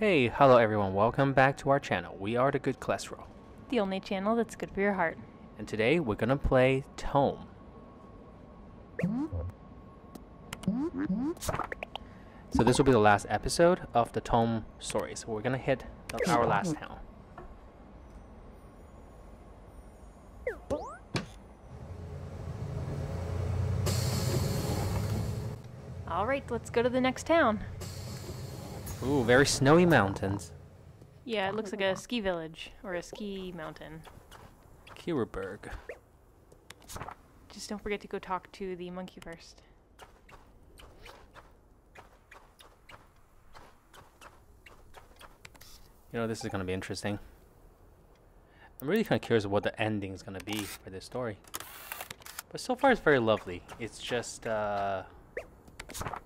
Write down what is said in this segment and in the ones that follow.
Hey, hello everyone, welcome back to our channel. We are the Good Cholesterol. The only channel that's good for your heart. And today we're gonna play Toem. So this will be the last episode of the Toem story. So we're gonna hit our last town. Alright, let's go to the next town. Ooh, very snowy mountains. Yeah, it looks like a ski village, or a ski mountain. Kiiruberg. Just don't forget to go talk to the monkey first. You know, this is gonna be interesting. I'm really kind of curious what the ending is gonna be for this story. But so far it's very lovely. It's just uh,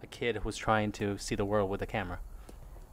a kid who's trying to see the world with a camera.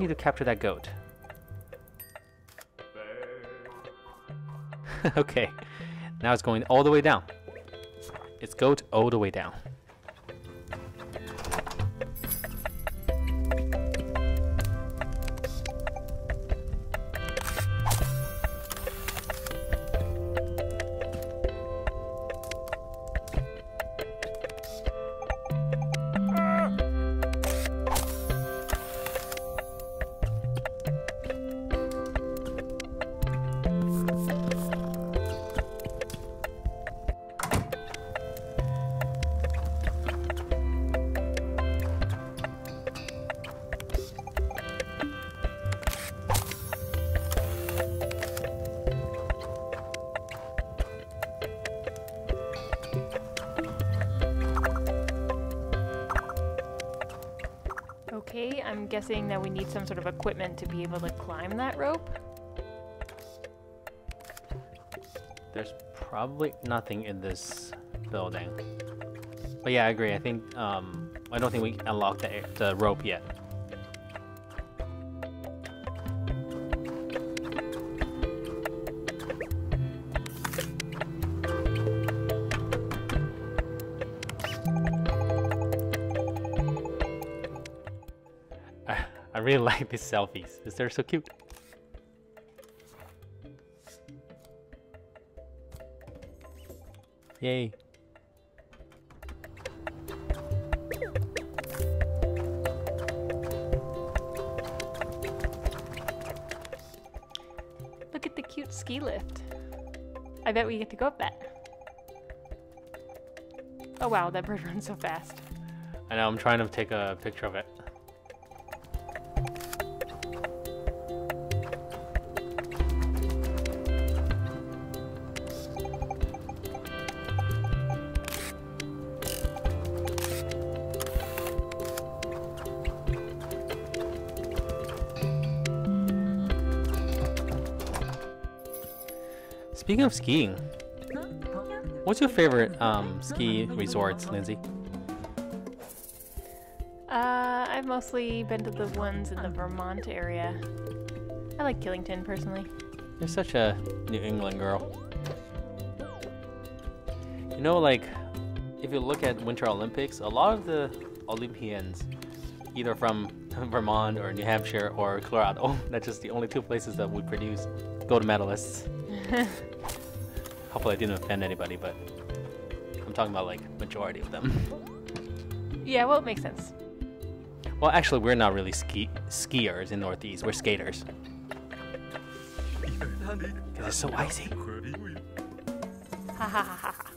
need to capture that goat. okay, now it's going all the way down. It's goat all the way down. Guessing that we need some sort of equipment to be able to climb that rope. There's probably nothing in this building. But yeah, I agree. I think um, I don't think we unlocked the, the rope yet. I, really like these selfies. Is they're so cute. Yay. Look at the cute ski lift. I bet we get to go up that. Oh wow, that bird runs so fast. I know, I'm trying to take a picture of it. Speaking of skiing, what's your favorite um, ski resorts, Lindsay? Uh, I've mostly been to the ones in the Vermont area. I like Killington personally. You're such a New England girl. You know, like, if you look at Winter Olympics, a lot of the Olympians, either from Vermont or New Hampshire or Colorado, that's just the only two places that we produce gold medalists. Hopefully I didn't offend anybody, but I'm talking about like majority of them. Yeah, well, it makes sense. well, actually, we're not really ski skiers in Northeast. We're skaters. Because it's so icy. Ha ha ha ha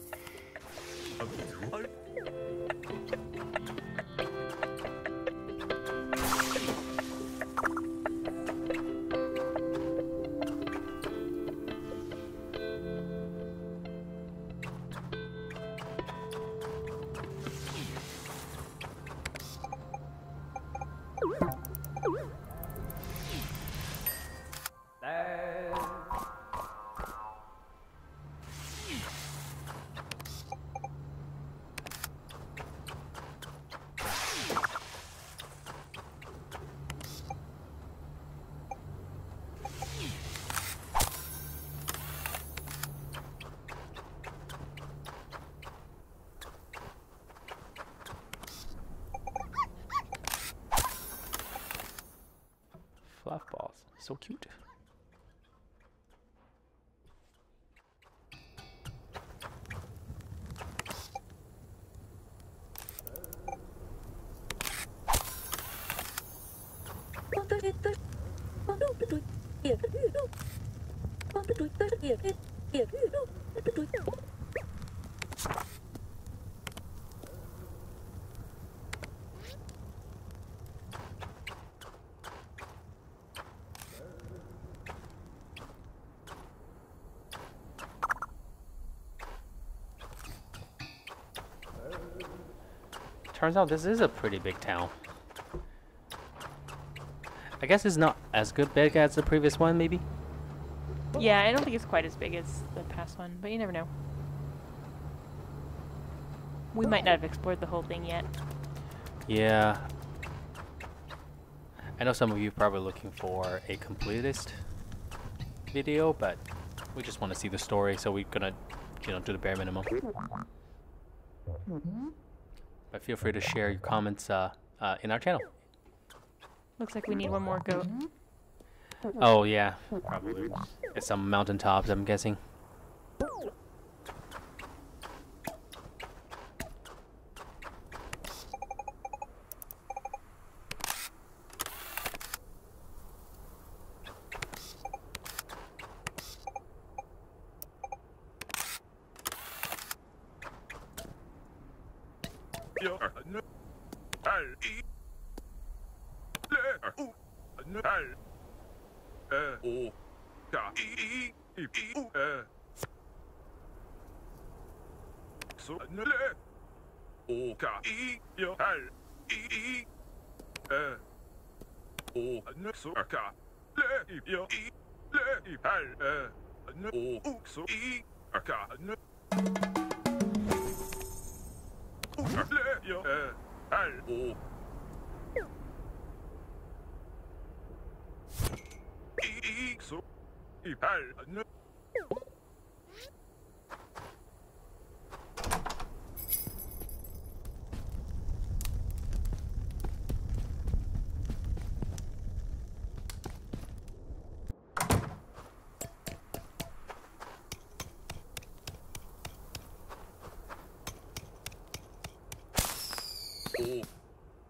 So cute. Turns out this is a pretty big town. I guess it's not as good big as the previous one, maybe? Yeah, I don't think it's quite as big as the past one, but you never know. We might not have explored the whole thing yet. Yeah. I know some of you are probably looking for a completist video, but we just want to see the story, so we're gonna, you know, do the bare minimum. Mm-hmm. But feel free to share your comments uh, uh, in our channel. Looks like we need one more goat. Oh yeah, probably. It's some mountaintops, I'm guessing. 오, 자, 이, 이, 이, 우, 에, 수, 늘레, 오, 자, 이, 여, 할, 이, 이, 에, 오, 늘, 수, 자, 레, 이, 여, 이, 레, 이, 할, 에, 늘, 오, 우, 수, 이, 아, 자, 늘, 우, 아, 레, 여, 에, 할, 오. 이발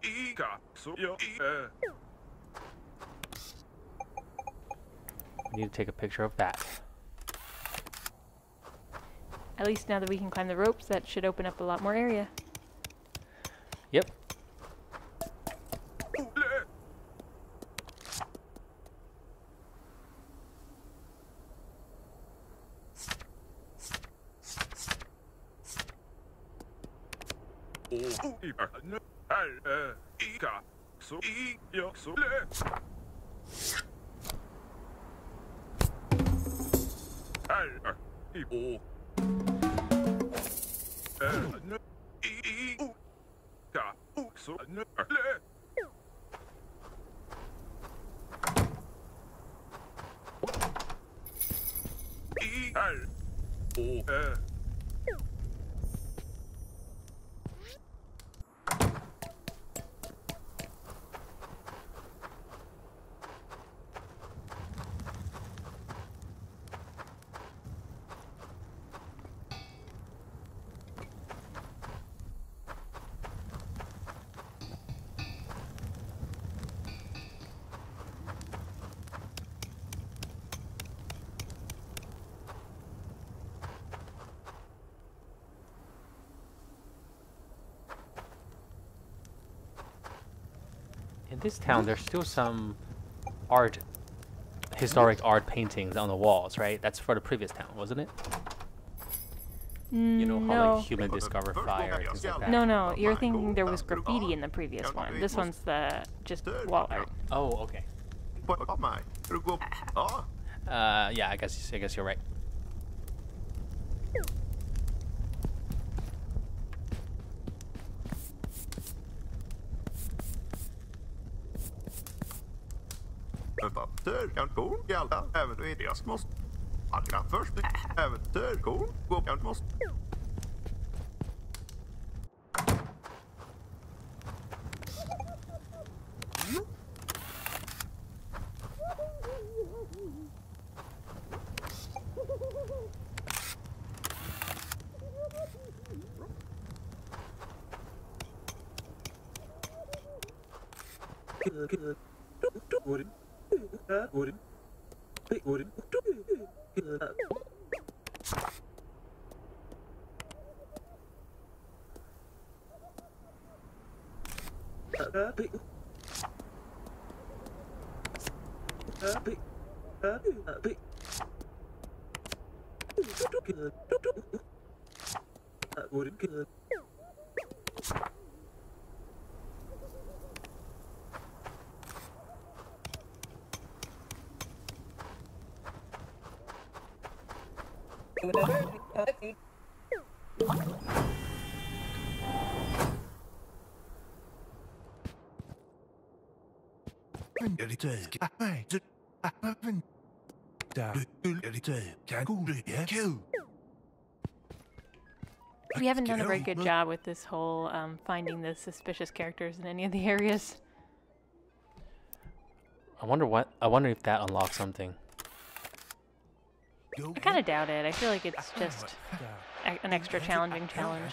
이가 소여 이 Need to take a picture of that. At least now that we can climb the ropes, that should open up a lot more area. Yep. In this town, there's still some art, historic art paintings on the walls, right? That's for the previous town, wasn't it? You know how no. like human discovered fire, things like that. No, no, you're thinking there was graffiti in the previous one. This one's the just wall art. Oh, okay. På mig. Du går... Uh, yeah, I guess I guess you're right. Andreas måste allra först äventyr, korn, och måste... Would it? Would? 俺もちょっ Wouldn't kill. We haven't done a very good job with this whole um, finding the suspicious characters in any of the areas. I wonder what. I wonder if that unlocks something. I kind of doubt it. I feel like it's just an extra challenging challenge.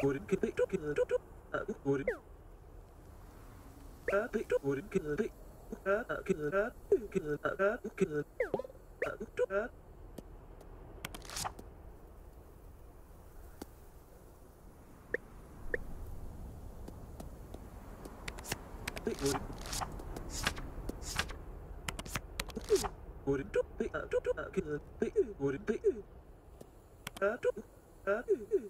Gordon can they took in the top. Uh, Gordon. Uh, they took Gordon can they. Uh, can uh, can uh, uh, can uh, uh, Gordon, don't be, uh, don't, uh, can, uh, be, Gordon, be, uh, don't, uh, uh, uh,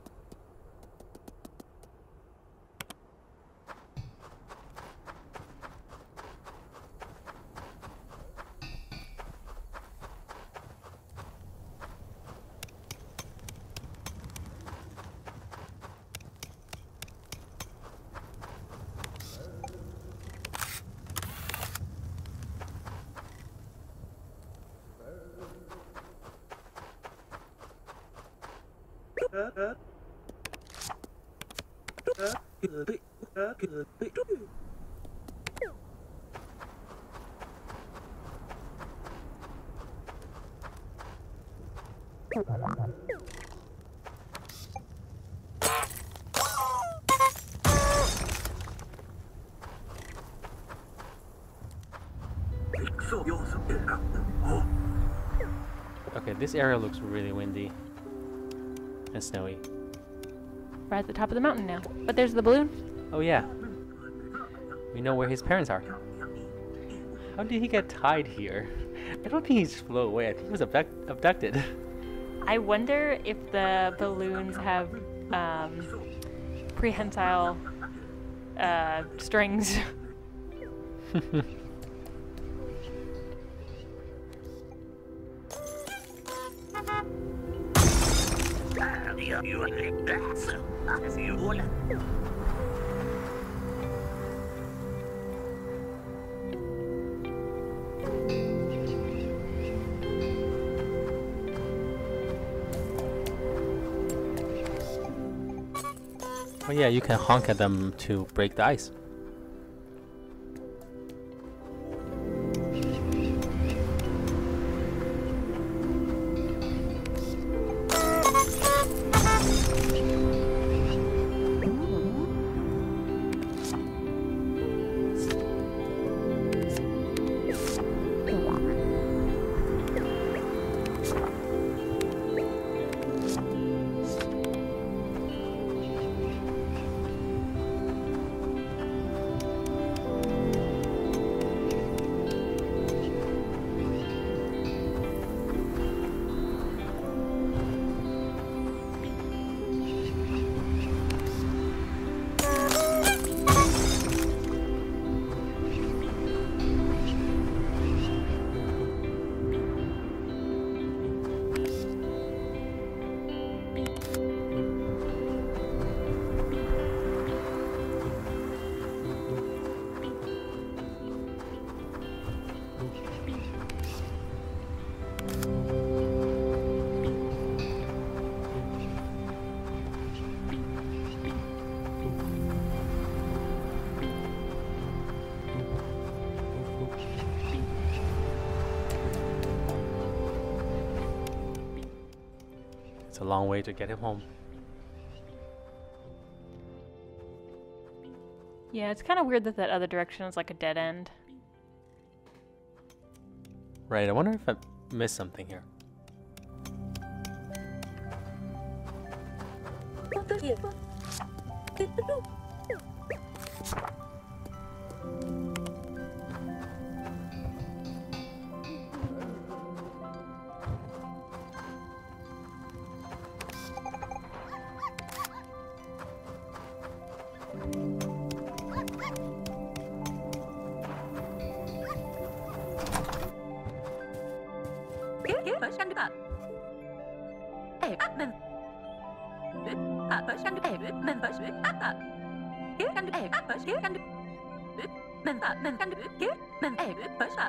Okay, this area looks really windy and snowy. We're at the top of the mountain now. But there's the balloon. Oh yeah. We know where his parents are. How did he get tied here? I don't think he just flew away. I think he was abduct- abducted. I wonder if the balloons have um, prehensile uh, strings. Oh yeah, you can honk at them to break the ice. A long way to get him home. yeah, it's kind of weird that that other direction is like a dead end. Right, I wonder if I missed something here.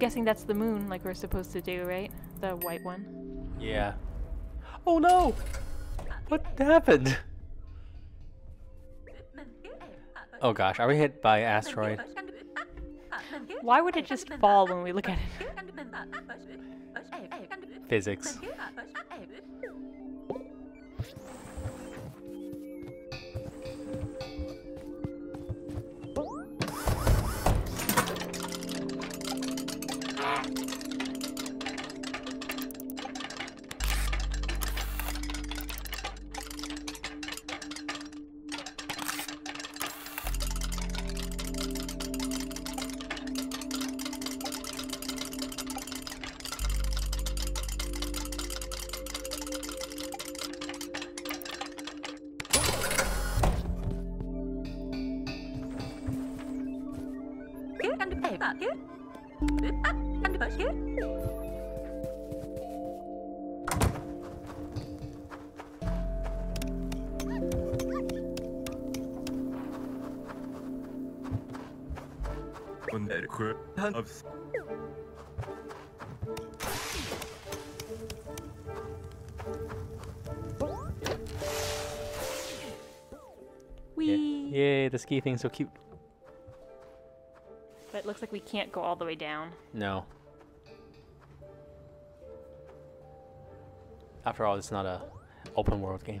guessing that's the moon, like we're supposed to do, right? The white one. Yeah. Oh no! What happened? Oh gosh, are we hit by asteroid? Why would it just fall when we look at it? Physics. Under hand of Wee. Yay, the ski thing's so cute. Looks like we can't go all the way down. No. After all, it's not a open world game.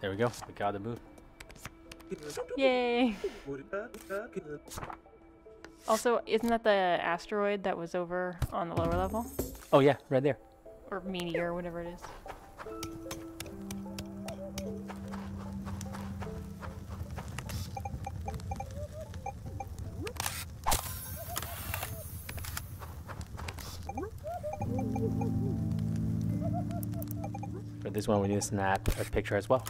There we go. We got the move. Yay! Also, isn't that the asteroid that was over on the lower level? Oh yeah, right there. Or meteor, whatever it is. This one, we need to snap a picture as well.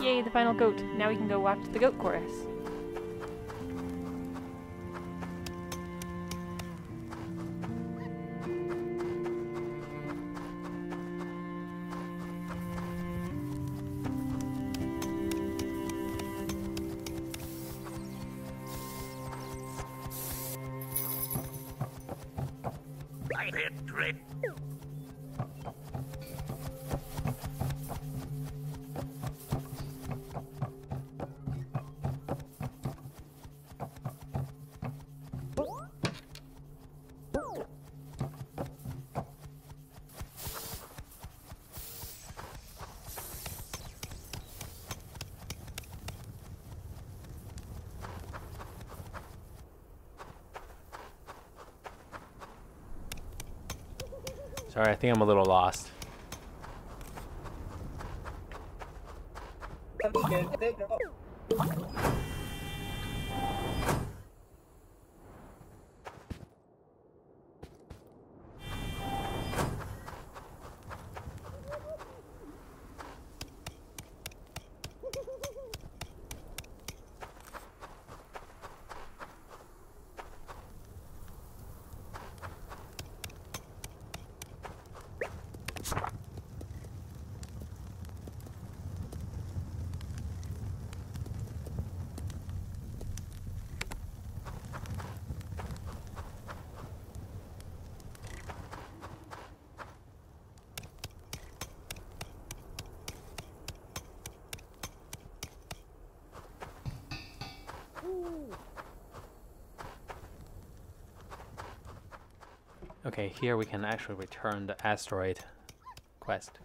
Yay, the final goat. Now we can go watch the goat chorus. Sorry, I think I'm a little lost. Okay, here we can actually return the asteroid quest.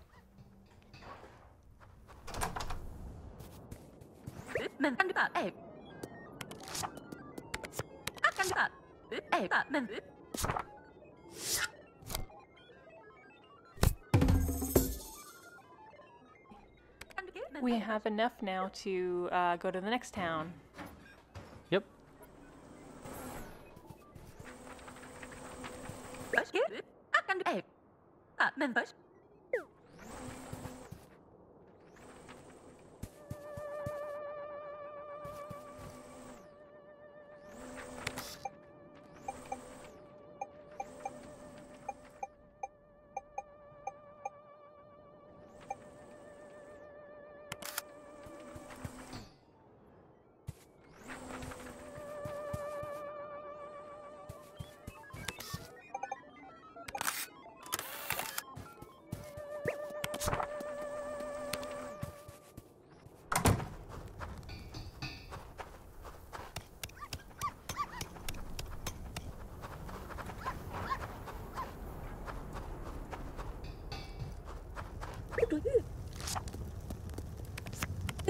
We have enough now to uh, go to the next town. Menbaş.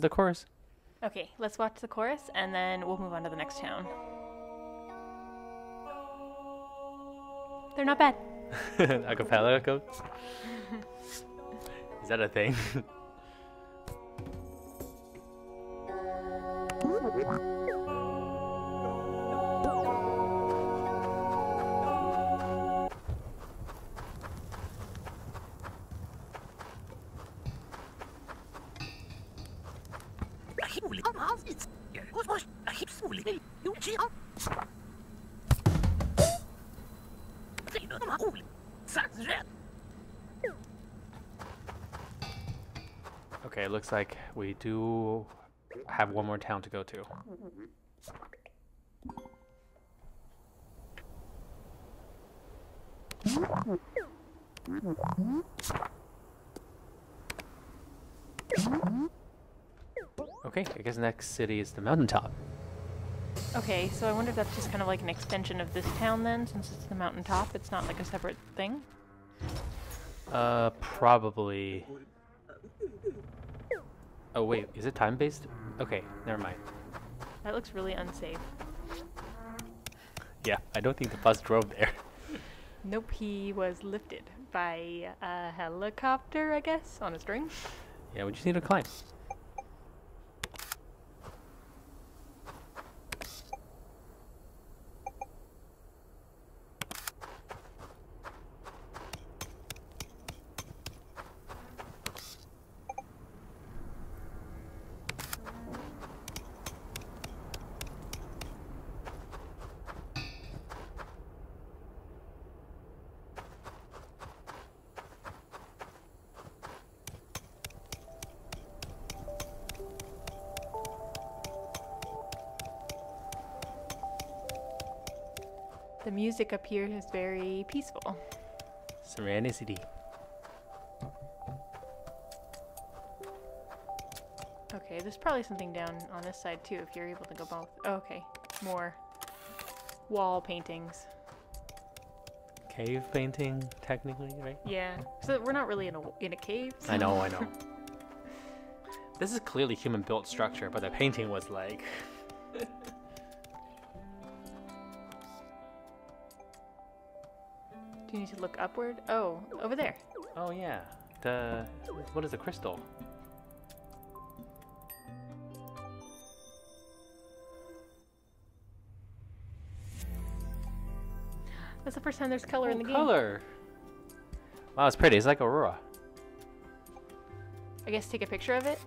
the chorus. Okay, let's watch the chorus and then we'll move on to the next town. They're not bad. Acapella goes. Is that a thing? looks like we do have one more town to go to. Okay, I guess next city is the mountaintop. Okay, so I wonder if that's just kind of like an extension of this town then, since it's the mountaintop, it's not like a separate thing? Uh, probably. Oh wait, is it time based? Okay, never mind. That looks really unsafe. Yeah, I don't think the bus drove there. Nope, he was lifted by a helicopter, I guess, on a string. Yeah, we just need to climb. Music up here is very peaceful. Serenity. Okay, there's probably something down on this side too if you're able to go both. Oh, okay, more wall paintings. Cave painting, technically, right? Yeah, so we're not really in a in a cave. I know, I know. This is clearly human built structure, but the painting was like. Do you need to look upward? Oh, over there. Oh yeah, the what is a crystal? That's the first time there's color oh, in the game. color. Wow, it's pretty. It's like aurora. I guess take a picture of it.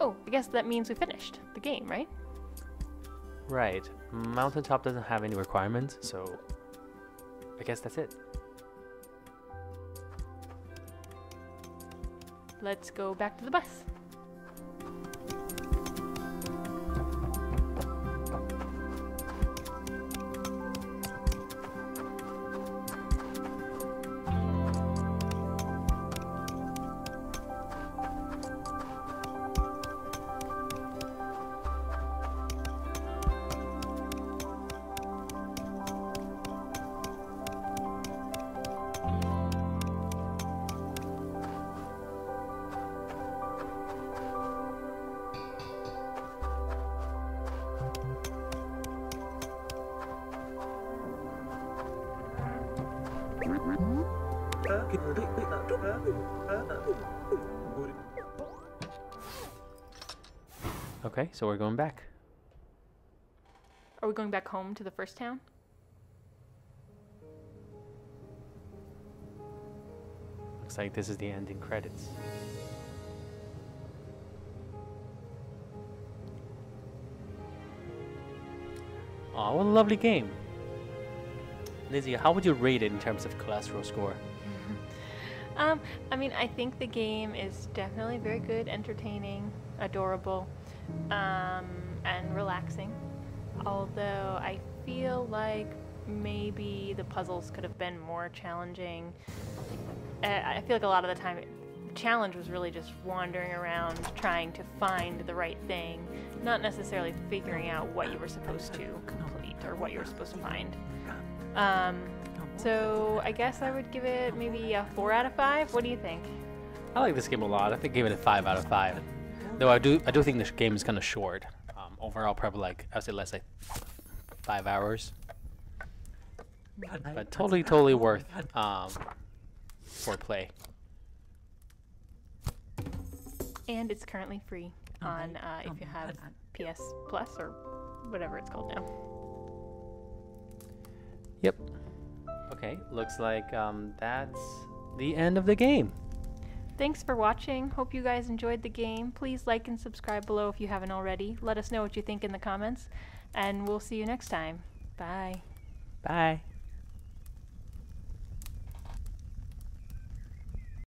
Oh, I guess that means we finished the game, right? Right. Mountaintop doesn't have any requirements, so I guess that's it. Let's go back to the bus. Okay, so we're going back. Are we going back home to the first town? Looks like this is the ending credits. Aw, what a lovely game. Lizzie, how would you rate it in terms of cholesterol score? Um, I mean, I think the game is definitely very good, entertaining, adorable, um, and relaxing. Although I feel like maybe the puzzles could have been more challenging. Uh, I feel like a lot of the time, the challenge was really just wandering around trying to find the right thing, not necessarily figuring out what you were supposed to complete or what you were supposed to find. Um, so I guess I would give it maybe a four out of five. What do you think? I like this game a lot. I think give it a five out of five. Though I do, I do think this game is kind of short. Um, overall, probably like I'd say less like five hours. But totally, totally worth um, for play. And it's currently free on uh, if you have PS Plus or whatever it's called now. Yep. Okay, looks like um, that's the end of the game. Thanks for watching. Hope you guys enjoyed the game. Please like and subscribe below if you haven't already. Let us know what you think in the comments, and we'll see you next time. Bye. Bye.